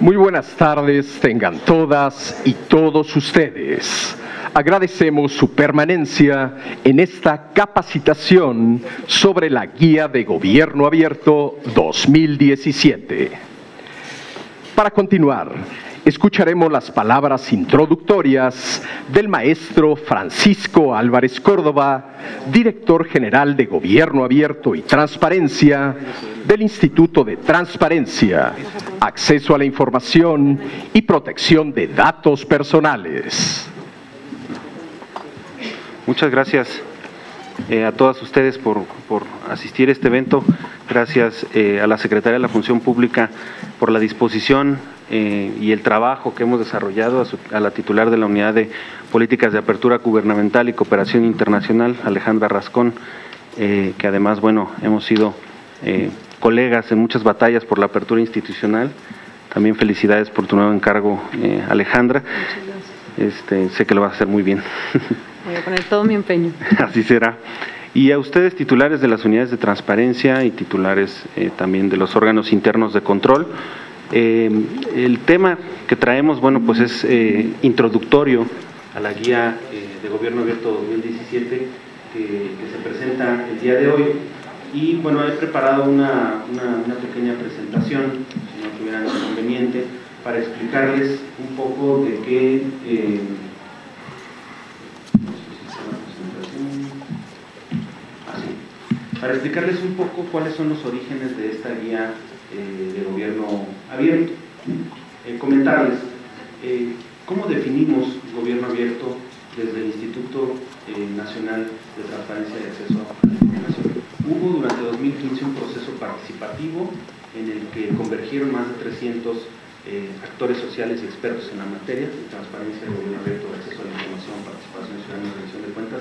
Muy buenas tardes tengan todas y todos ustedes. Agradecemos su permanencia en esta capacitación sobre la Guía de Gobierno Abierto 2017. Para continuar, escucharemos las palabras introductorias del maestro Francisco Álvarez Córdoba, director general de Gobierno Abierto y Transparencia del Instituto de Transparencia, Acceso a la Información y Protección de Datos Personales. Muchas gracias eh, a todas ustedes por, asistir a este evento. Gracias eh, a la Secretaría de la Función Pública por la disposición eh, y el trabajo que hemos desarrollado, a, la titular de la Unidad de Políticas de Apertura Gubernamental y Cooperación Internacional, Alejandra Rascón, que además, bueno, hemos sido colegas en muchas batallas por la apertura institucional. También felicidades por tu nuevo encargo, Alejandra. Este, sé que lo vas a hacer muy bien. Voy a poner todo mi empeño. Así será. Y a ustedes, titulares de las unidades de transparencia y titulares eh, también de los órganos internos de control, eh, el tema que traemos, bueno, pues es eh, introductorio a la guía de Gobierno Abierto 2017 que, se presenta el día de hoy. Y bueno, he preparado una, una, pequeña presentación, si no tuvieran inconveniente, para explicarles un poco de qué para explicarles un poco cuáles son los orígenes de esta guía eh, de gobierno abierto. Eh, comentarles eh, cómo definimos gobierno abierto desde el Instituto Nacional de Transparencia y Acceso a la Información. Hubo durante 2015 un proceso participativo en el que convergieron más de 300 actores sociales y expertos en la materia de transparencia, gobierno abierto, acceso a la información, participación ciudadana y rendición de cuentas,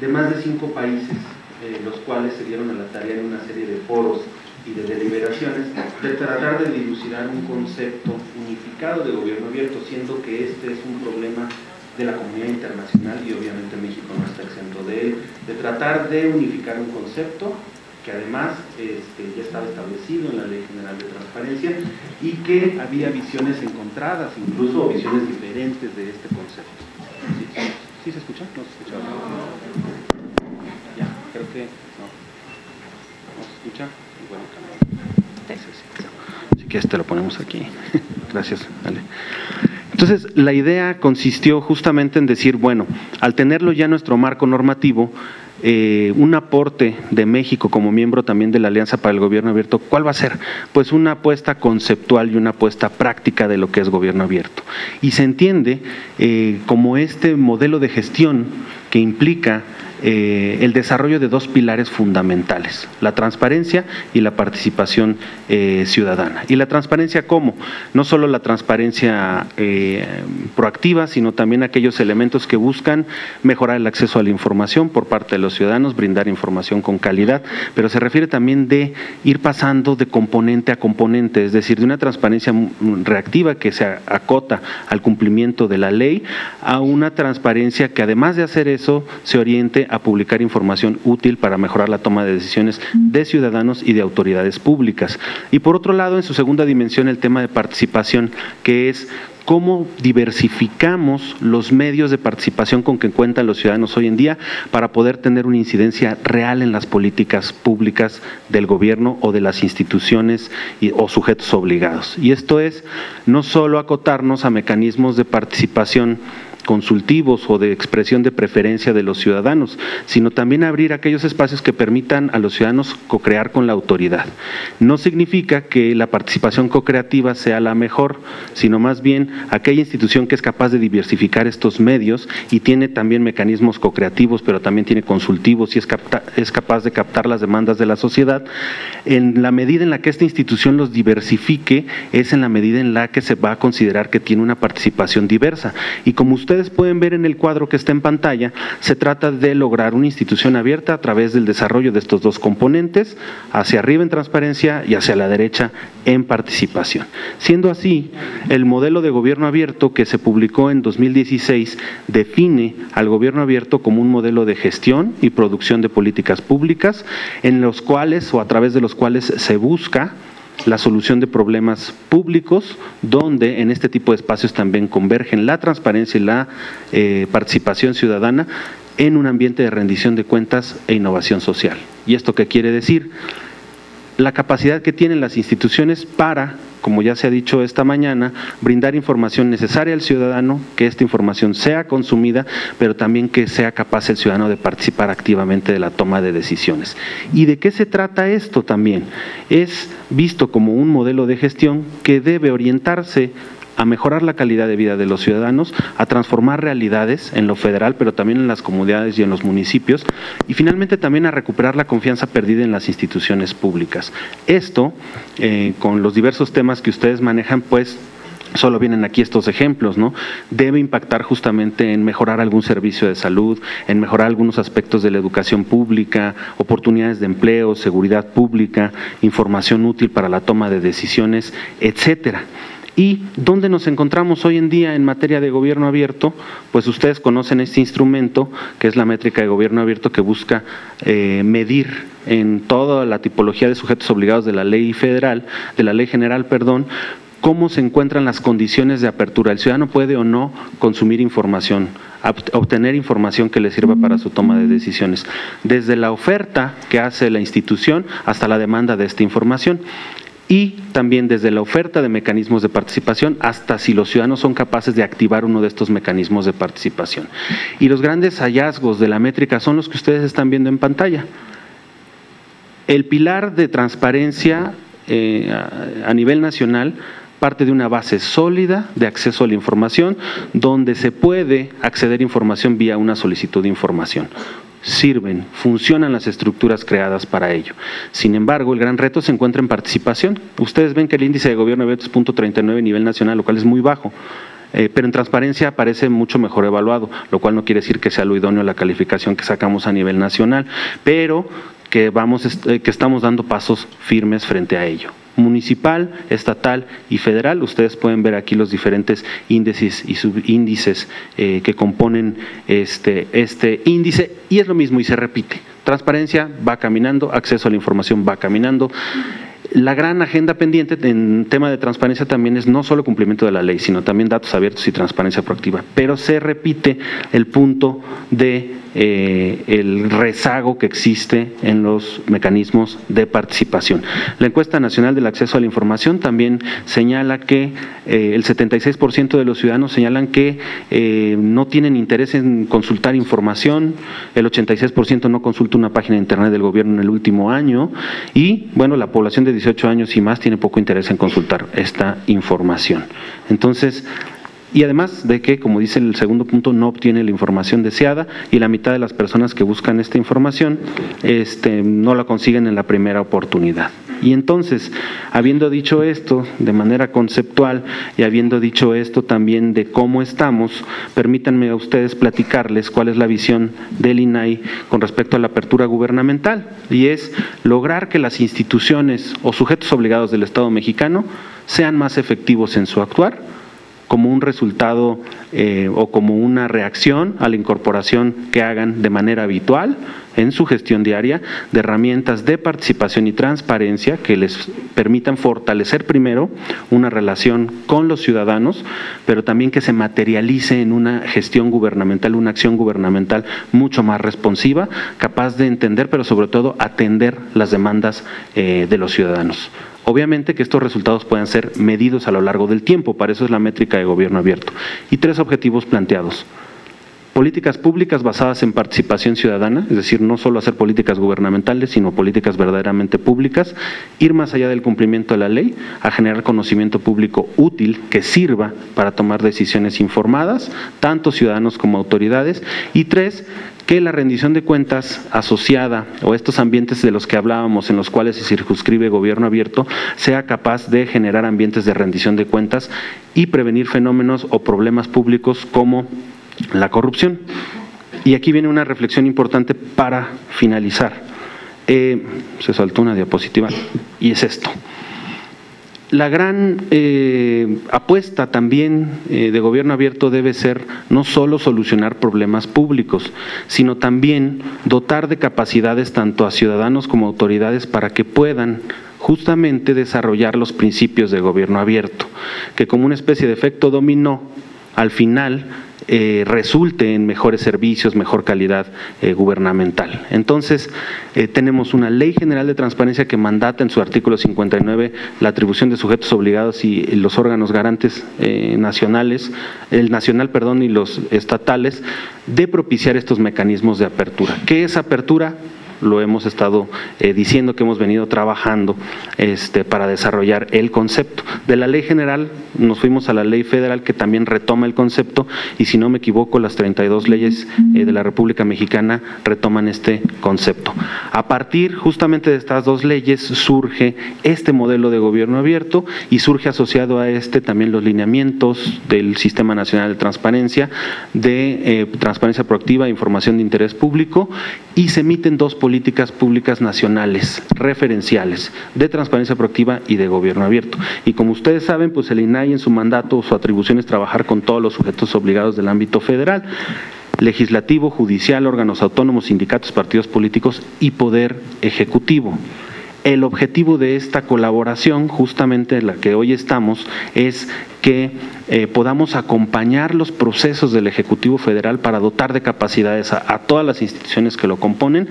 de más de cinco países eh, los cuales se dieron a la tarea en una serie de foros y de deliberaciones de tratar de dilucidar un concepto unificado de gobierno abierto, siendo que este es un problema de la comunidad internacional y obviamente México no está exento de él, de tratar de unificar un concepto que además este, ya estaba establecido en la Ley General de Transparencia y que había visiones encontradas, incluso visiones diferentes de este concepto. ¿Sí, se escucha? ¿No se escucha? No. ¿No se escucha? Bueno, Así que este lo ponemos aquí. Gracias, Ale. Entonces, la idea consistió justamente en decir, bueno, al tenerlo ya nuestro marco normativo, eh, un aporte de México como miembro también de la Alianza para el Gobierno Abierto, ¿cuál va a ser? Pues una apuesta conceptual y una apuesta práctica de lo que es gobierno abierto. Y se entiende eh, como este modelo de gestión que implica eh, el desarrollo de dos pilares fundamentales, la transparencia y la participación eh, ciudadana. ¿Y la transparencia cómo? No solo la transparencia eh, proactiva, sino también aquellos elementos que buscan mejorar el acceso a la información por parte de los ciudadanos, brindar información con calidad, pero se refiere también de ir pasando de componente a componente, es decir, de una transparencia reactiva que se acota al cumplimiento de la ley a una transparencia que además de hacer eso se oriente publicar información útil para mejorar la toma de decisiones de ciudadanos y de autoridades públicas. Y por otro lado, en su segunda dimensión, el tema de participación, que es cómo diversificamos los medios de participación con que cuentan los ciudadanos hoy en día para poder tener una incidencia real en las políticas públicas del gobierno o de las instituciones o sujetos obligados. Y esto es no solo acotarnos a mecanismos de participación consultivos o de expresión de preferencia de los ciudadanos, sino también abrir aquellos espacios que permitan a los ciudadanos co-crear con la autoridad. No significa que la participación co-creativa sea la mejor, sino más bien aquella institución que es capaz de diversificar estos medios y tiene también mecanismos co-creativos, pero también tiene consultivos y es, es capaz de captar las demandas de la sociedad. En la medida en la que esta institución los diversifique, es en la medida en la que se va a considerar que tiene una participación diversa. Y como usted ustedes pueden ver en el cuadro que está en pantalla, se trata de lograr una institución abierta a través del desarrollo de estos dos componentes, hacia arriba en transparencia y hacia la derecha en participación. Siendo así, el modelo de gobierno abierto que se publicó en 2016 define al gobierno abierto como un modelo de gestión y producción de políticas públicas en los cuales o a través de los cuales se busca la solución de problemas públicos, donde en este tipo de espacios también convergen la transparencia y la eh, participación ciudadana en un ambiente de rendición de cuentas e innovación social. ¿Y esto qué quiere decir? La capacidad que tienen las instituciones para como ya se ha dicho esta mañana, brindar información necesaria al ciudadano, que esta información sea consumida, pero también que sea capaz el ciudadano de participar activamente de la toma de decisiones. ¿Y de qué se trata esto también? Es visto como un modelo de gestión que debe orientarse a mejorar la calidad de vida de los ciudadanos, a transformar realidades en lo federal, pero también en las comunidades y en los municipios, y finalmente también a recuperar la confianza perdida en las instituciones públicas. Esto, eh, con los diversos temas que ustedes manejan, pues solo vienen aquí estos ejemplos, ¿no? Debe impactar justamente en mejorar algún servicio de salud, en mejorar algunos aspectos de la educación pública, oportunidades de empleo, seguridad pública, información útil para la toma de decisiones, etcétera. ¿Y dónde nos encontramos hoy en día en materia de gobierno abierto? Pues ustedes conocen este instrumento, que es la métrica de gobierno abierto, que busca eh, medir en toda la tipología de sujetos obligados de la ley federal, de la ley general, perdón, cómo se encuentran las condiciones de apertura. El ciudadano puede o no consumir información, obtener información que le sirva para su toma de decisiones, desde la oferta que hace la institución hasta la demanda de esta información y también desde la oferta de mecanismos de participación hasta si los ciudadanos son capaces de activar uno de estos mecanismos de participación. Y los grandes hallazgos de la métrica son los que ustedes están viendo en pantalla. El pilar de transparencia eh, a nivel nacional parte de una base sólida de acceso a la información donde se puede acceder a información vía una solicitud de información sirven, funcionan las estructuras creadas para ello. Sin embargo, el gran reto se encuentra en participación. Ustedes ven que el índice de gobierno de es .39 a nivel nacional, lo cual es muy bajo. Eh, pero en transparencia parece mucho mejor evaluado, lo cual no quiere decir que sea lo idóneo la calificación que sacamos a nivel nacional, pero que, vamos, eh, que estamos dando pasos firmes frente a ello municipal, estatal y federal. Ustedes pueden ver aquí los diferentes índices y subíndices eh, que componen este, este índice y es lo mismo y se repite. Transparencia va caminando, acceso a la información va caminando. La gran agenda pendiente en tema de transparencia también es no solo cumplimiento de la ley, sino también datos abiertos y transparencia proactiva. Pero se repite el punto de eh, el rezago que existe en los mecanismos de participación. La encuesta nacional del acceso a la información también señala que eh, el 76% de los ciudadanos señalan que eh, no tienen interés en consultar información, el 86% no consulta una página de internet del gobierno en el último año y, bueno, la población de 18 años y más tiene poco interés en consultar esta información. Entonces, y además de que, como dice el segundo punto, no obtiene la información deseada y la mitad de las personas que buscan esta información este, no la consiguen en la primera oportunidad. Y entonces, habiendo dicho esto de manera conceptual y habiendo dicho esto también de cómo estamos, permítanme a ustedes platicarles cuál es la visión del INAI con respecto a la apertura gubernamental, y es lograr que las instituciones o sujetos obligados del Estado mexicano sean más efectivos en su actuar como un resultado eh, o como una reacción a la incorporación que hagan de manera habitual en su gestión diaria de herramientas de participación y transparencia que les permitan fortalecer primero una relación con los ciudadanos, pero también que se materialice en una gestión gubernamental, una acción gubernamental mucho más responsiva, capaz de entender, pero sobre todo atender las demandas eh, de los ciudadanos. Obviamente que estos resultados puedan ser medidos a lo largo del tiempo, para eso es la métrica de gobierno abierto. Y tres objetivos planteados. Políticas públicas basadas en participación ciudadana, es decir, no solo hacer políticas gubernamentales, sino políticas verdaderamente públicas, ir más allá del cumplimiento de la ley, a generar conocimiento público útil que sirva para tomar decisiones informadas, tanto ciudadanos como autoridades, y tres, que la rendición de cuentas asociada o estos ambientes de los que hablábamos en los cuales se circunscribe gobierno abierto sea capaz de generar ambientes de rendición de cuentas y prevenir fenómenos o problemas públicos como la corrupción. Y aquí viene una reflexión importante para finalizar. Eh, se saltó una diapositiva y es esto. La gran eh, apuesta también eh, de gobierno abierto debe ser no solo solucionar problemas públicos, sino también dotar de capacidades tanto a ciudadanos como autoridades para que puedan justamente desarrollar los principios de gobierno abierto, que como una especie de efecto dominó, al final eh, resulte en mejores servicios, mejor calidad eh, gubernamental. Entonces, eh, tenemos una ley general de transparencia que mandata en su artículo 59 la atribución de sujetos obligados y los órganos garantes nacionales, el nacional, perdón, y los estatales, de propiciar estos mecanismos de apertura. ¿Qué es apertura? Lo hemos estado eh, diciendo que hemos venido trabajando este, para desarrollar el concepto. De la ley general nos fuimos a la ley federal que también retoma el concepto y si no me equivoco las 32 leyes eh, de la República Mexicana retoman este concepto. A partir justamente de estas dos leyes surge este modelo de gobierno abierto y surge asociado a este también los lineamientos del Sistema Nacional de Transparencia, de eh, transparencia proactiva información de interés público y se emiten dos políticas públicas nacionales referenciales de transparencia proactiva y de gobierno abierto. Y como ustedes saben, pues el INAI en su mandato, su atribución es trabajar con todos los sujetos obligados del ámbito federal legislativo, judicial, órganos autónomos, sindicatos, partidos políticos y poder ejecutivo. El objetivo de esta colaboración, justamente en la que hoy estamos, es que eh, podamos acompañar los procesos del Ejecutivo Federal para dotar de capacidades a, todas las instituciones que lo componen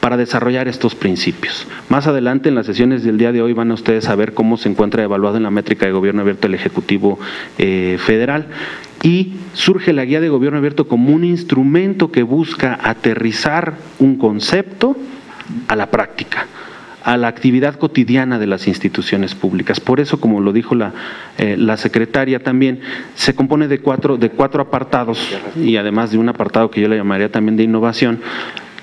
para desarrollar estos principios. Más adelante en las sesiones del día de hoy van a ustedes a ver cómo se encuentra evaluado en la métrica de gobierno abierto el Ejecutivo eh, Federal y surge la guía de gobierno abierto como un instrumento que busca aterrizar un concepto a la práctica a la actividad cotidiana de las instituciones públicas. Por eso, como lo dijo la, eh, la secretaria también, se compone de cuatro, de cuatro apartados y además de un apartado que yo le llamaría también de innovación,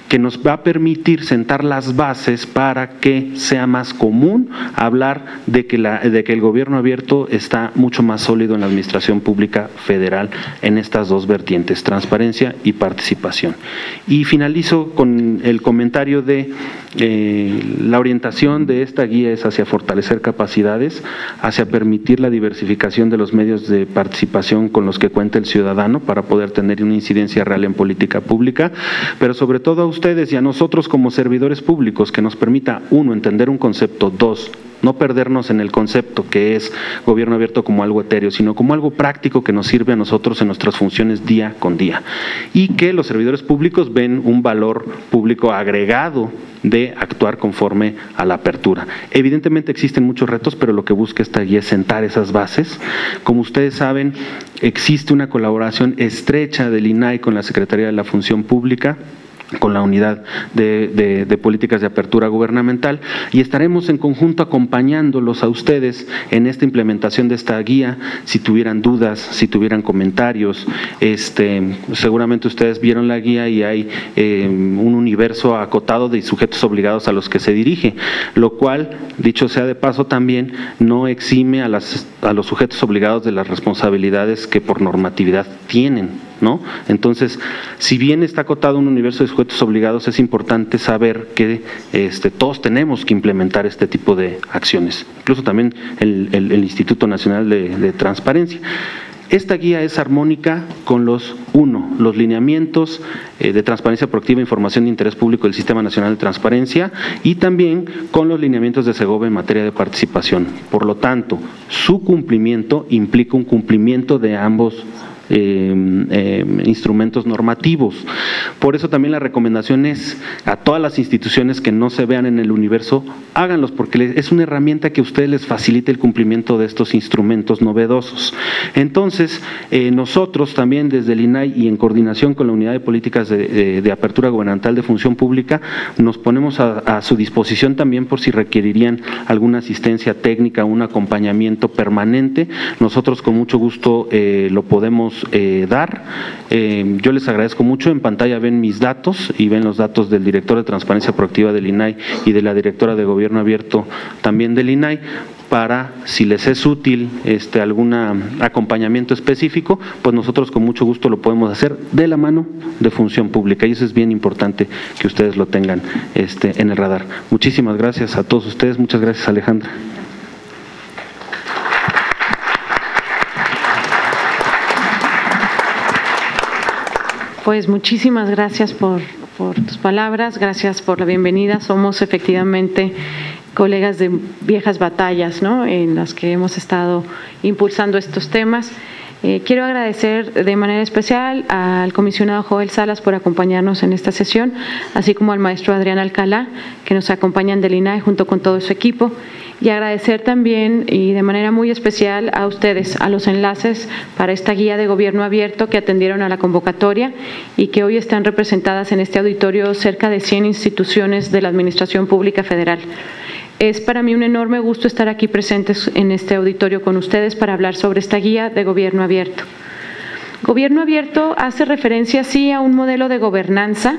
que nos va a permitir sentar las bases para que sea más común hablar de que, la, de que el gobierno abierto está mucho más sólido en la administración pública federal en estas dos vertientes, transparencia y participación. Y finalizo con el comentario de eh, la orientación de esta guía es hacia fortalecer capacidades, hacia permitir la diversificación de los medios de participación con los que cuenta el ciudadano para poder tener una incidencia real en política pública, pero sobre todo a ustedes y a nosotros como servidores públicos que nos permita, uno, entender un concepto, dos, no perdernos en el concepto que es gobierno abierto como algo etéreo, sino como algo práctico que nos sirve a nosotros en nuestras funciones día con día. Y que los servidores públicos ven un valor público agregado de actuar conforme a la apertura. Evidentemente existen muchos retos, pero lo que busca esta guía es sentar esas bases. Como ustedes saben, existe una colaboración estrecha del INAI con la Secretaría de la Función Pública con la unidad de, políticas de apertura gubernamental y estaremos en conjunto acompañándolos a ustedes en esta implementación de esta guía, si tuvieran dudas, si tuvieran comentarios, este, seguramente ustedes vieron la guía y hay eh, un universo acotado de sujetos obligados a los que se dirige, lo cual, dicho sea de paso, también no exime a, las, a los sujetos obligados de las responsabilidades que por normatividad tienen ¿no? Entonces, si bien está acotado un universo de sujetos obligados, es importante saber que este, todos tenemos que implementar este tipo de acciones, incluso también el, Instituto Nacional de, Transparencia. Esta guía es armónica con los, uno, los lineamientos eh, de transparencia proactiva información de interés público del Sistema Nacional de Transparencia y también con los lineamientos de Segove en materia de participación. Por lo tanto, su cumplimiento implica un cumplimiento de ambos instrumentos normativos. Por eso también la recomendación es a todas las instituciones que no se vean en el universo, háganlos, porque es una herramienta que a ustedes les facilite el cumplimiento de estos instrumentos novedosos. Entonces, eh, nosotros también desde el INAI y en coordinación con la Unidad de Políticas de, Apertura Gubernamental de Función Pública, nos ponemos a, su disposición también por si requerirían alguna asistencia técnica, un acompañamiento permanente. Nosotros con mucho gusto eh, lo podemos eh, dar. Eh, yo les agradezco mucho. En pantalla ven mis datos y ven los datos del director de Transparencia Proactiva del INAI y de la directora de Gobierno Abierto también del INAI para, si les es útil este, algún acompañamiento específico, pues nosotros con mucho gusto lo podemos hacer de la mano de función pública y eso es bien importante que ustedes lo tengan este, en el radar. Muchísimas gracias a todos ustedes, muchas gracias Alejandra. Pues muchísimas gracias por, tus palabras, gracias por la bienvenida. Somos efectivamente colegas de viejas batallas, ¿no? En las que hemos estado impulsando estos temas. Eh, quiero agradecer de manera especial al comisionado Joel Salas por acompañarnos en esta sesión, así como al maestro Adrián Alcalá, que nos acompañan del INAE junto con todo su equipo, y agradecer también y de manera muy especial a ustedes, a los enlaces para esta guía de gobierno abierto que atendieron a la convocatoria y que hoy están representadas en este auditorio cerca de 100 instituciones de la Administración Pública Federal. Es para mí un enorme gusto estar aquí presentes en este auditorio con ustedes para hablar sobre esta guía de gobierno abierto. Gobierno abierto hace referencia, sí, a un modelo de gobernanza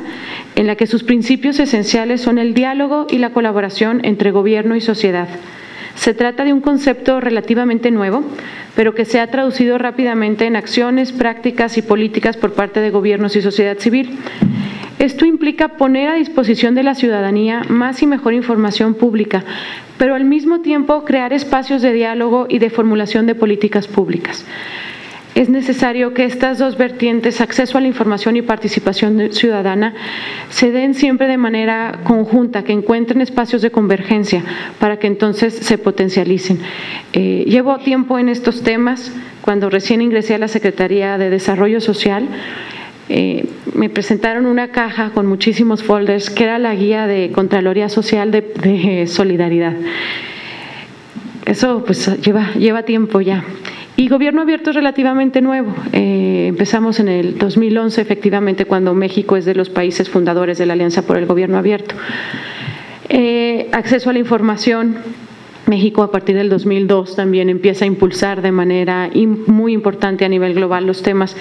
en la que sus principios esenciales son el diálogo y la colaboración entre gobierno y sociedad. Se trata de un concepto relativamente nuevo, pero que se ha traducido rápidamente en acciones, prácticas y políticas por parte de gobiernos y sociedad civil. Esto implica poner a disposición de la ciudadanía más y mejor información pública, pero al mismo tiempo crear espacios de diálogo y de formulación de políticas públicas. Es necesario que estas dos vertientes, acceso a la información y participación ciudadana, se den siempre de manera conjunta, que encuentren espacios de convergencia para que entonces se potencialicen. Eh, llevo tiempo en estos temas. Cuando recién ingresé a la Secretaría de Desarrollo Social, eh, me presentaron una caja con muchísimos folders que era la guía de Contraloría Social de, Solidaridad. Eso pues lleva, lleva tiempo ya. Y gobierno abierto es relativamente nuevo. Eh, empezamos en el 2011, efectivamente, cuando México es de los países fundadores de la Alianza por el Gobierno Abierto. Eh, acceso a la información, México a partir del 2002 también empieza a impulsar de manera muy importante a nivel global los temas.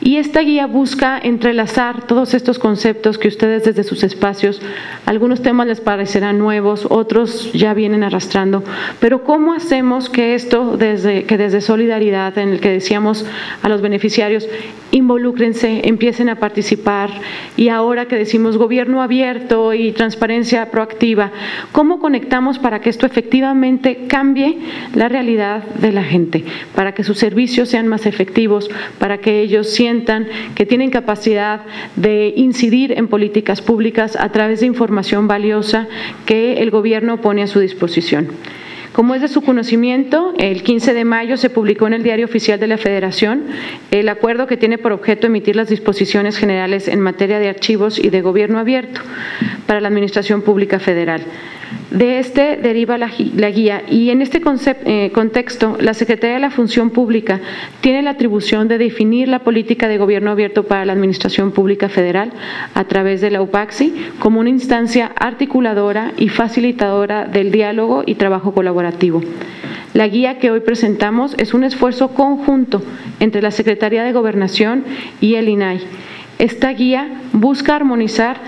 Y esta guía busca entrelazar todos estos conceptos que ustedes desde sus espacios, algunos temas les parecerán nuevos, otros ya vienen arrastrando, pero ¿cómo hacemos que esto, desde, que desde Solidaridad, en el que decíamos a los beneficiarios, involúcrense, empiecen a participar y ahora que decimos gobierno abierto y transparencia proactiva, ¿cómo conectamos para que esto efectivamente cambie la realidad de la gente, para que sus servicios sean más efectivos, para que ellos sientan que tienen capacidad de incidir en políticas públicas a través de información valiosa que el gobierno pone a su disposición? Como es de su conocimiento, el 15 de mayo se publicó en el Diario Oficial de la Federación el acuerdo que tiene por objeto emitir las disposiciones generales en materia de archivos y de gobierno abierto para la Administración Pública Federal. De este deriva la, guía y en este eh, contexto la Secretaría de la Función Pública tiene la atribución de definir la política de gobierno abierto para la Administración Pública Federal a través de la UPAXI como una instancia articuladora y facilitadora del diálogo y trabajo colaborativo. La guía que hoy presentamos es un esfuerzo conjunto entre la Secretaría de Gobernación y el INAI. Esta guía busca armonizar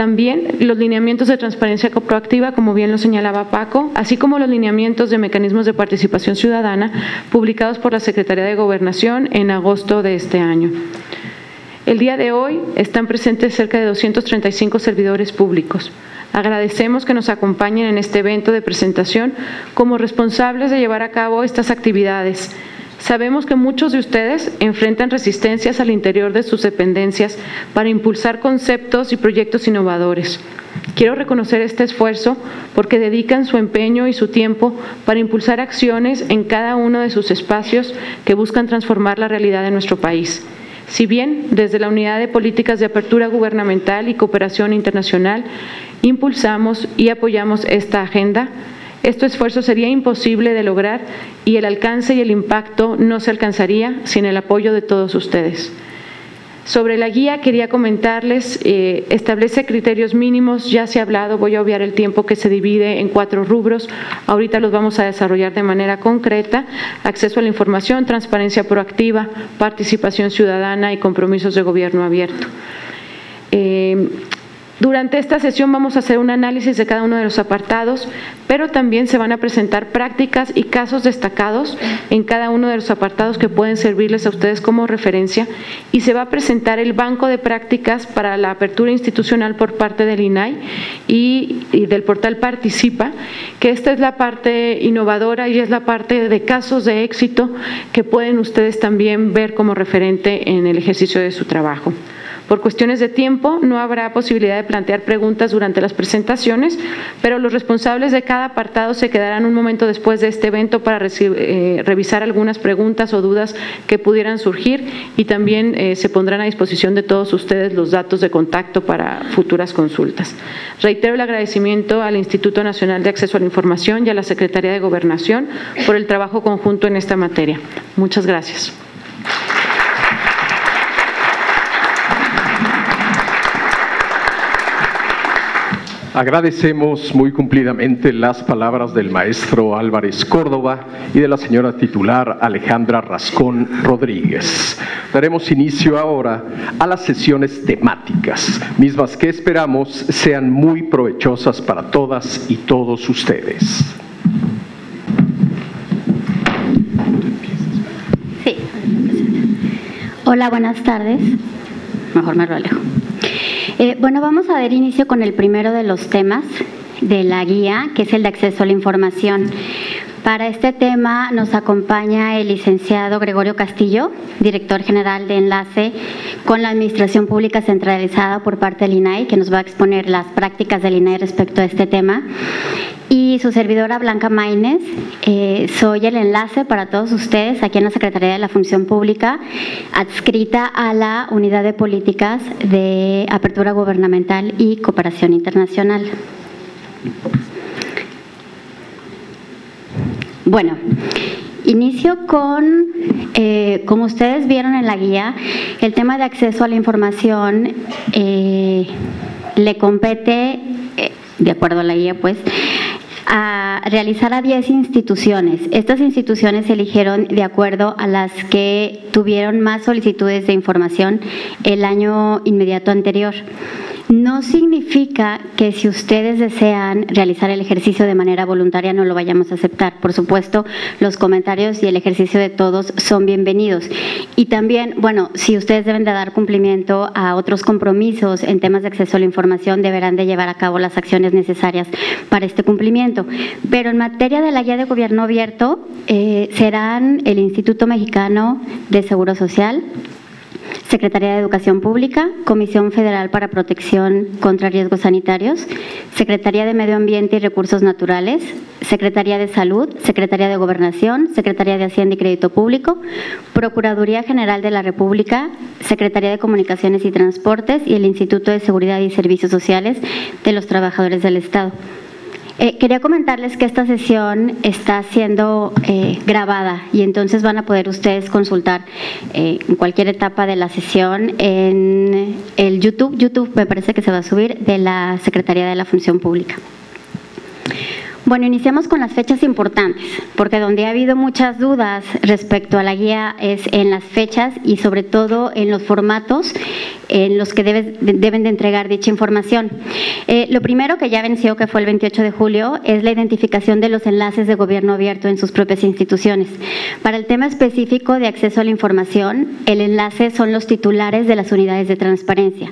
también los lineamientos de transparencia proactiva, como bien lo señalaba Paco, así como los lineamientos de mecanismos de participación ciudadana publicados por la Secretaría de Gobernación en agosto de este año. El día de hoy están presentes cerca de 235 servidores públicos. Agradecemos que nos acompañen en este evento de presentación como responsables de llevar a cabo estas actividades Sabemos que muchos de ustedes enfrentan resistencias al interior de sus dependencias para impulsar conceptos y proyectos innovadores. Quiero reconocer este esfuerzo porque dedican su empeño y su tiempo para impulsar acciones en cada uno de sus espacios que buscan transformar la realidad de nuestro país. Si bien desde la Unidad de Políticas de Apertura Gubernamental y Cooperación Internacional impulsamos y apoyamos esta agenda, este esfuerzo sería imposible de lograr y el alcance y el impacto no se alcanzaría sin el apoyo de todos ustedes. Sobre la guía quería comentarles, eh, establece criterios mínimos, ya se ha hablado, voy a obviar el tiempo que se divide en cuatro rubros, ahorita los vamos a desarrollar de manera concreta, acceso a la información, transparencia proactiva, participación ciudadana y compromisos de gobierno abierto. Eh, durante esta sesión vamos a hacer un análisis de cada uno de los apartados, pero también se van a presentar prácticas y casos destacados en cada uno de los apartados que pueden servirles a ustedes como referencia y se va a presentar el banco de prácticas para la apertura institucional por parte del INAI y, del portal Participa, que esta es la parte innovadora y es la parte de casos de éxito que pueden ustedes también ver como referente en el ejercicio de su trabajo. Por cuestiones de tiempo, no habrá posibilidad de plantear preguntas durante las presentaciones, pero los responsables de cada apartado se quedarán un momento después de este evento para eh, revisar algunas preguntas o dudas que pudieran surgir y también eh, se pondrán a disposición de todos ustedes los datos de contacto para futuras consultas. Reitero el agradecimiento al Instituto Nacional de Acceso a la Información y a la Secretaría de Gobernación por el trabajo conjunto en esta materia. Muchas gracias. Agradecemos muy cumplidamente las palabras del maestro Álvarez Córdoba y de la señora titular Alejandra Rascón Rodríguez. Daremos inicio ahora a las sesiones temáticas, mismas que esperamos sean muy provechosas para todas y todos ustedes. Sí. Hola, buenas tardes. Mejor me lo alejo. Eh, bueno, vamos a dar inicio con el primero de los temas de la guía, que es el de acceso a la información. Para este tema nos acompaña el licenciado Gregorio Castillo, director general de Enlace con la Administración Pública Centralizada por parte del INAI, que nos va a exponer las prácticas del INAI respecto a este tema. Y su servidora Blanca Maínez, eh, soy el enlace para todos ustedes aquí en la Secretaría de la Función Pública, adscrita a la Unidad de Políticas de Apertura Gubernamental y Cooperación Internacional. Bueno, inicio con, eh, como ustedes vieron en la guía, el tema de acceso a la información eh, le compete, eh, de acuerdo a la guía, pues, a realizar a 10 instituciones. Estas instituciones se eligieron de acuerdo a las que tuvieron más solicitudes de información el año inmediato anterior. No significa que si ustedes desean realizar el ejercicio de manera voluntaria no lo vayamos a aceptar. Por supuesto, los comentarios y el ejercicio de todos son bienvenidos. Y también, bueno, si ustedes deben de dar cumplimiento a otros compromisos en temas de acceso a la información, deberán de llevar a cabo las acciones necesarias para este cumplimiento. Pero en materia de la guía de gobierno abierto, eh, serán el Instituto Mexicano de Seguro Social, Secretaría de Educación Pública, Comisión Federal para Protección contra Riesgos Sanitarios, Secretaría de Medio Ambiente y Recursos Naturales, Secretaría de Salud, Secretaría de Gobernación, Secretaría de Hacienda y Crédito Público, Procuraduría General de la República, Secretaría de Comunicaciones y Transportes y el Instituto de Seguridad y Servicios Sociales de los Trabajadores del Estado. Eh, quería comentarles que esta sesión está siendo eh, grabada y entonces van a poder ustedes consultar eh, en cualquier etapa de la sesión en el YouTube. YouTube me parece que se va a subir de la Secretaría de la Función Pública. Bueno, iniciamos con las fechas importantes, porque donde ha habido muchas dudas respecto a la guía es en las fechas y sobre todo en los formatos en los que deben de entregar dicha información. Eh, lo primero que ya venció, que fue el 28 de julio, es la identificación de los enlaces de gobierno abierto en sus propias instituciones. Para el tema específico de acceso a la información, el enlace son los titulares de las unidades de transparencia.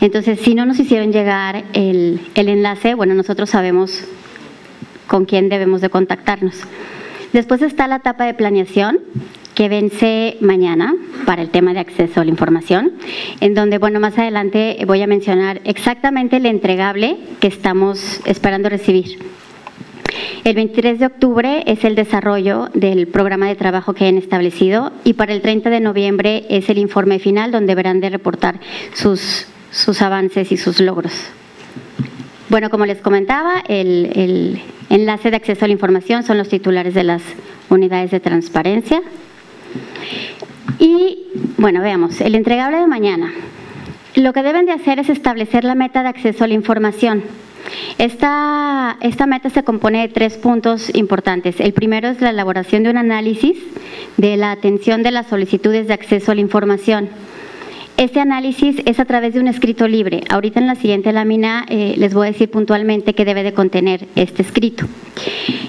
Entonces, si no nos hicieron llegar el, el enlace, bueno, nosotros sabemos con quién debemos de contactarnos. Después está la etapa de planeación, que vence mañana para el tema de acceso a la información, en donde, bueno, más adelante voy a mencionar exactamente el entregable que estamos esperando recibir. El 23 de octubre es el desarrollo del programa de trabajo que han establecido y para el 30 de noviembre es el informe final donde verán de reportar sus, sus avances y sus logros. Bueno, como les comentaba, el, enlace de acceso a la información son los titulares de las unidades de transparencia. Y bueno, veamos, el entregable de mañana. Lo que deben de hacer es establecer la meta de acceso a la información. Esta, esta meta se compone de tres puntos importantes. El primero es la elaboración de un análisis de la atención de las solicitudes de acceso a la información. Este análisis es a través de un escrito libre. Ahorita en la siguiente lámina eh, les voy a decir puntualmente qué debe de contener este escrito.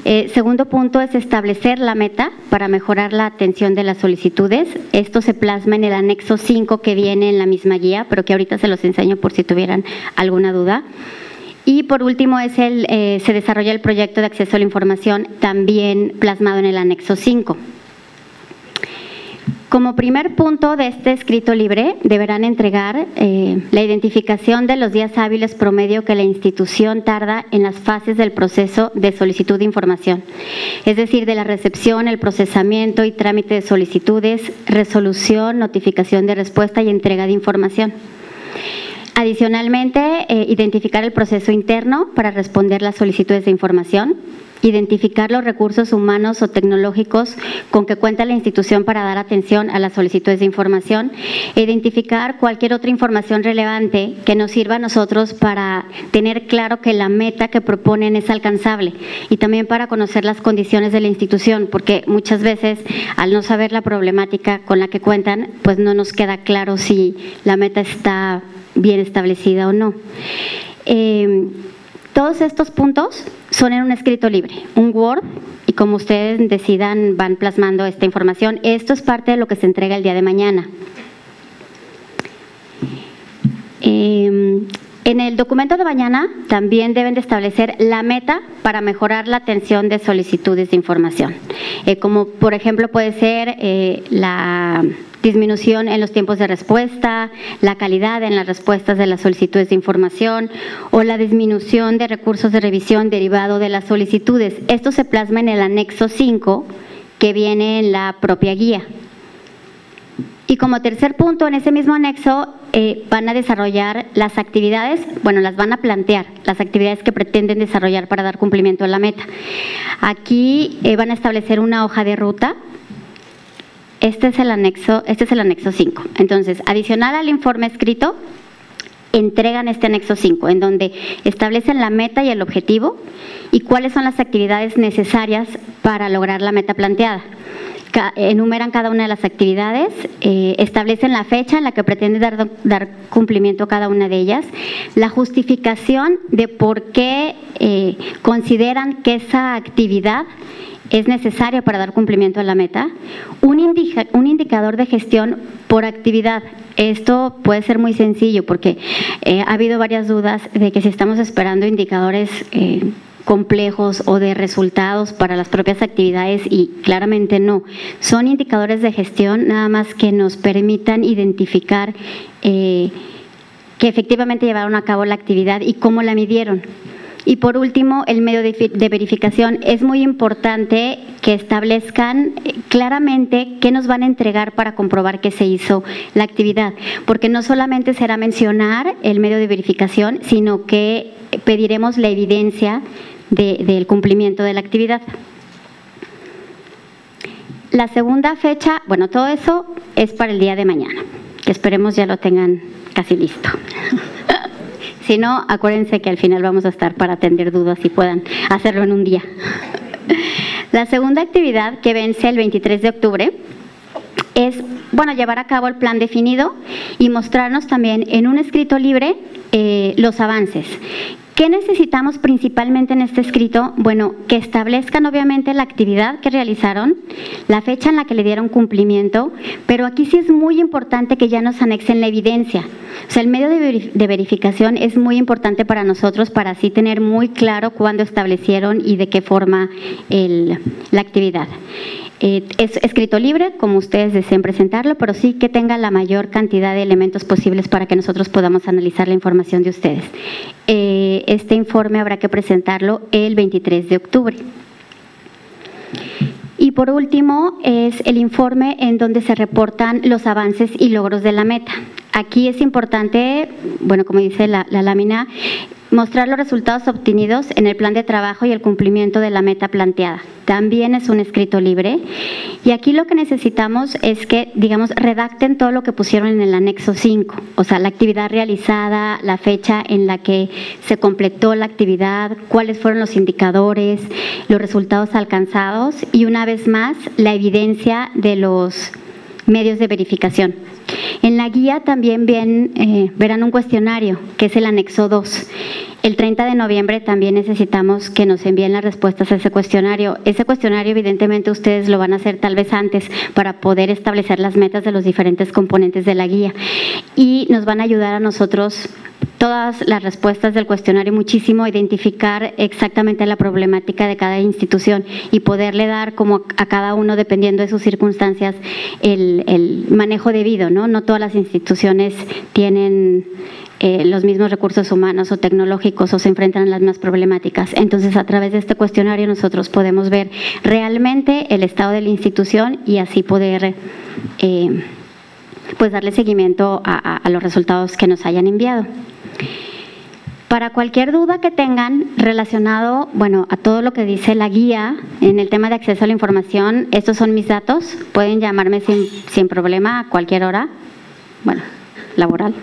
Eh, segundo punto es establecer la meta para mejorar la atención de las solicitudes. Esto se plasma en el anexo 5 que viene en la misma guía, pero que ahorita se los enseño por si tuvieran alguna duda. Y por último es el, eh, se desarrolla el proyecto de acceso a la información también plasmado en el anexo 5. Como primer punto de este escrito libre, deberán entregar eh, la identificación de los días hábiles promedio que la institución tarda en las fases del proceso de solicitud de información, es decir, de la recepción, el procesamiento y trámite de solicitudes, resolución, notificación de respuesta y entrega de información. Adicionalmente, eh, identificar el proceso interno para responder las solicitudes de información, identificar los recursos humanos o tecnológicos con que cuenta la institución para dar atención a las solicitudes de información, identificar cualquier otra información relevante que nos sirva a nosotros para tener claro que la meta que proponen es alcanzable y también para conocer las condiciones de la institución, porque muchas veces al no saber la problemática con la que cuentan, pues no nos queda claro si la meta está bien establecida o no. Eh, todos estos puntos son en un escrito libre, un Word, y como ustedes decidan van plasmando esta información. Esto es parte de lo que se entrega el día de mañana. Em, en el documento de mañana también deben de establecer la meta para mejorar la atención de solicitudes de información, eh, como por ejemplo puede ser eh, la disminución en los tiempos de respuesta, la calidad en las respuestas de las solicitudes de información o la disminución de recursos de revisión derivado de las solicitudes. Esto se plasma en el anexo 5 que viene en la propia guía. Y como tercer punto, en ese mismo anexo eh, van a desarrollar las actividades, bueno, las van a plantear, las actividades que pretenden desarrollar para dar cumplimiento a la meta. Aquí eh, van a establecer una hoja de ruta este es el anexo, este es el anexo 5. Entonces, adicional al informe escrito, entregan este anexo 5, en donde establecen la meta y el objetivo y cuáles son las actividades necesarias para lograr la meta planteada. enumeran cada una de las actividades, eh, establecen la fecha en la que pretende dar, dar, cumplimiento a cada una de ellas, la justificación de por qué eh, consideran que esa actividad es necesario para dar cumplimiento a la meta, un, un indicador de gestión por actividad. Esto puede ser muy sencillo porque eh, ha habido varias dudas de que si estamos esperando indicadores eh, complejos o de resultados para las propias actividades y claramente no. Son indicadores de gestión nada más que nos permitan identificar eh, que efectivamente llevaron a cabo la actividad y cómo la midieron. Y por último, el medio de, verificación. Es muy importante que establezcan eh, claramente qué nos van a entregar para comprobar que se hizo la actividad, porque no solamente será mencionar el medio de verificación, sino que pediremos la evidencia del cumplimiento de la actividad. La segunda fecha, bueno, todo eso es para el día de mañana, que esperemos ya lo tengan casi listo. Si no, acuérdense que al final vamos a estar para atender dudas y puedan hacerlo en un día. La segunda actividad que vence el 23 de octubre es, bueno, llevar a cabo el plan definido y mostrarnos también en un escrito libre eh, los avances. ¿Qué necesitamos principalmente en este escrito? Bueno, que establezcan obviamente la actividad que realizaron, la fecha en la que le dieron cumplimiento, pero aquí sí es muy importante que ya nos anexen la evidencia. O sea, el medio de verificación es muy importante para nosotros para así tener muy claro cuándo establecieron y de qué forma la actividad. Eh, es escrito libre, como ustedes deseen presentarlo, pero sí que tenga la mayor cantidad de elementos posibles para que nosotros podamos analizar la información de ustedes. Eh, este informe habrá que presentarlo el 23 de octubre. Y por último es el informe en donde se reportan los avances y logros de la meta. Aquí es importante, bueno, como dice la, lámina, mostrar los resultados obtenidos en el plan de trabajo y el cumplimiento de la meta planteada. También es un escrito libre. Y aquí lo que necesitamos es que, digamos, redacten todo lo que pusieron en el anexo 5, o sea, la actividad realizada, la fecha en la que se completó la actividad, cuáles fueron los indicadores, los resultados alcanzados y una vez más la evidencia de los medios de verificación. En la guía también eh, verán un cuestionario, que es el anexo 2. El 30 de noviembre también necesitamos que nos envíen las respuestas a ese cuestionario. Ese cuestionario evidentemente ustedes lo van a hacer tal vez antes para poder establecer las metas de los diferentes componentes de la guía y nos van a ayudar a nosotros todas las respuestas del cuestionario muchísimo, identificar exactamente la problemática de cada institución y poderle dar como a cada uno, dependiendo de sus circunstancias, el, manejo debido. ¿no? no todas las instituciones tienen eh, los mismos recursos humanos o tecnológicos o se enfrentan a las mismas problemáticas. Entonces, a través de este cuestionario nosotros podemos ver realmente el estado de la institución y así poder eh, pues darle seguimiento a, los resultados que nos hayan enviado. Para cualquier duda que tengan relacionado, bueno, a todo lo que dice la guía en el tema de acceso a la información, estos son mis datos. Pueden llamarme sin, sin problema a cualquier hora, bueno, laboral.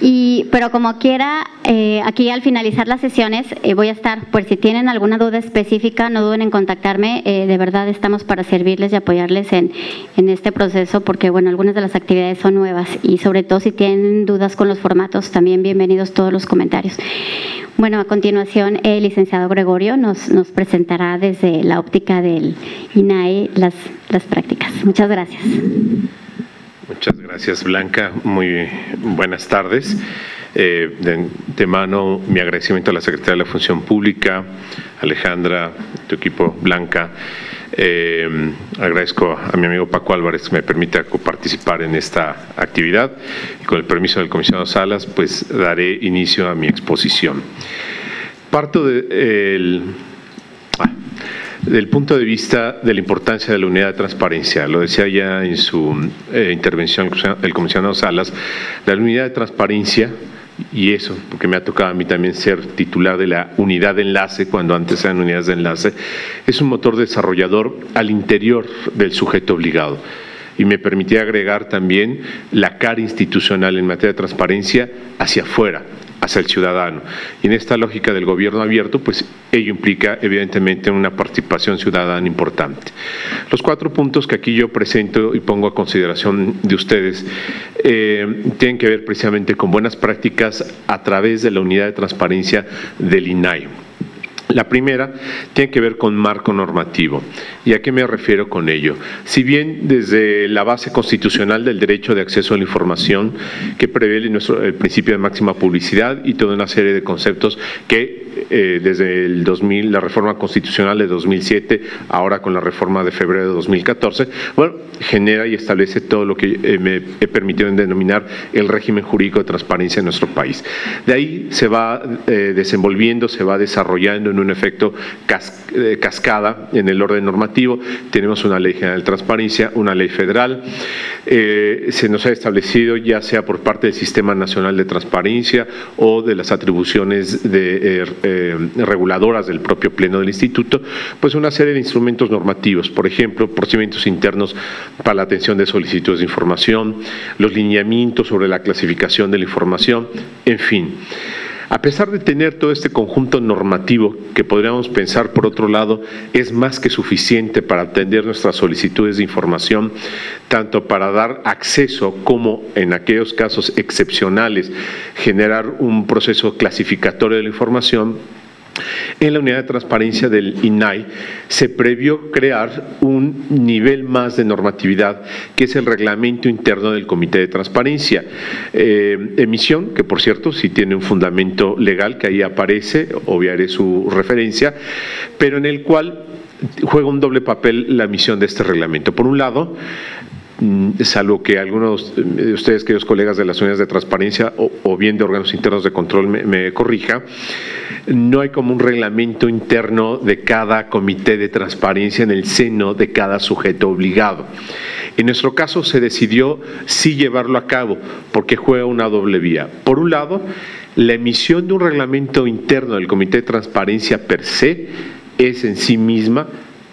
Y, pero como quiera, eh, aquí al finalizar las sesiones eh, voy a estar, por si tienen alguna duda específica, no duden en contactarme. Eh, de verdad estamos para servirles y apoyarles en, en, este proceso, porque bueno, algunas de las actividades son nuevas y sobre todo si tienen dudas con los formatos, también bienvenidos todos los comentarios. Bueno, a continuación el licenciado Gregorio nos, nos presentará desde la óptica del INAE las, las prácticas. Muchas gracias. Muchas gracias, Blanca. Muy buenas tardes. Eh, de mano mi agradecimiento a la Secretaría de la Función Pública, Alejandra, tu equipo, Blanca. Eh, agradezco a mi amigo Paco Álvarez que me permita participar en esta actividad y con el permiso del comisionado Salas, pues daré inicio a mi exposición. Parto de, ah, del punto de vista de la importancia de la unidad de transparencia, lo decía ya en su eh, intervención el comisionado Salas, la unidad de transparencia y eso, porque me ha tocado a mí también ser titular de la unidad de enlace, cuando antes eran unidades de enlace, es un motor desarrollador al interior del sujeto obligado. Y me permitía agregar también la cara institucional en materia de transparencia hacia afuera, hacia el ciudadano. Y en esta lógica del gobierno abierto, pues ello implica evidentemente una participación ciudadana importante. Los cuatro puntos que aquí yo presento y pongo a consideración de ustedes eh, tienen que ver precisamente con buenas prácticas a través de la unidad de transparencia del INAI. La primera tiene que ver con marco normativo. ¿Y a qué me refiero con ello? Si bien desde la base constitucional del derecho de acceso a la información, que prevé nuestro, el principio de máxima publicidad y toda una serie de conceptos que eh, desde el 2000, la reforma constitucional de 2007, ahora con la reforma de febrero de 2014, bueno, genera y establece todo lo que eh, me he permitido denominar el régimen jurídico de transparencia en nuestro país. De ahí se va eh, desenvolviendo, se va desarrollando en un efecto cascada en el orden normativo. Tenemos una ley general de transparencia, una ley federal. se nos ha establecido, ya sea por parte del Sistema Nacional de Transparencia o de las atribuciones de eh, reguladoras del propio pleno del instituto, pues una serie de instrumentos normativos, por ejemplo, procedimientos internos para la atención de solicitudes de información, los lineamientos sobre la clasificación de la información, en fin. A pesar de tener todo este conjunto normativo que podríamos pensar, por otro lado, es más que suficiente para atender nuestras solicitudes de información, tanto para dar acceso como en aquellos casos excepcionales generar un proceso clasificatorio de la información, en la unidad de transparencia del INAI se previó crear un nivel más de normatividad, que es el reglamento interno del Comité de Transparencia. Eh, emisión, que por cierto sí tiene un fundamento legal, que ahí aparece, obviaré su referencia, pero en el cual juega un doble papel la emisión de este reglamento. Por un lado, salvo que algunos de ustedes, queridos colegas de las unidades de transparencia o, bien de órganos internos de control me, corrija, no hay como un reglamento interno de cada comité de transparencia en el seno de cada sujeto obligado. En nuestro caso se decidió sí llevarlo a cabo porque juega una doble vía. Por un lado, la emisión de un reglamento interno del comité de transparencia per se es en sí misma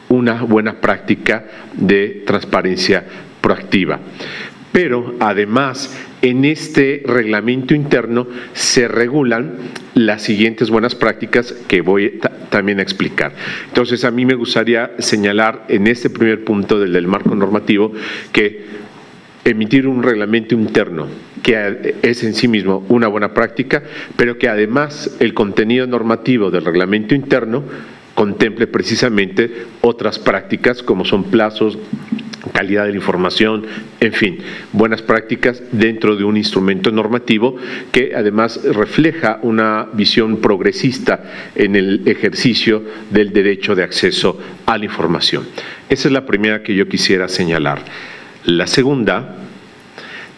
una buena práctica de transparencia proactiva. Pero además, en este reglamento interno se regulan las siguientes buenas prácticas que voy también a explicar. Entonces, a mí me gustaría señalar en este primer punto del, marco normativo que emitir un reglamento interno que es en sí mismo una buena práctica, pero que además el contenido normativo del reglamento interno contemple precisamente otras prácticas como son plazos, calidad de la información, en fin, buenas prácticas dentro de un instrumento normativo que además refleja una visión progresista en el ejercicio del derecho de acceso a la información. Esa es la primera que yo quisiera señalar. La segunda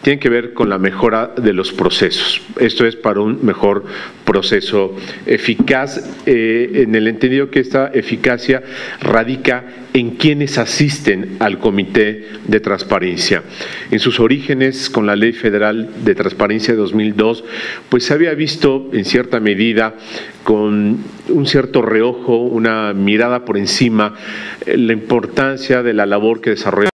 tiene que ver con la mejora de los procesos. Esto es para un mejor proceso eficaz, eh, en el entendido que esta eficacia radica en quienes asisten al Comité de Transparencia. En sus orígenes, con la Ley Federal de Transparencia de 2002, pues se había visto en cierta medida con un cierto reojo, una mirada por encima, eh, la importancia de la labor que desarrolla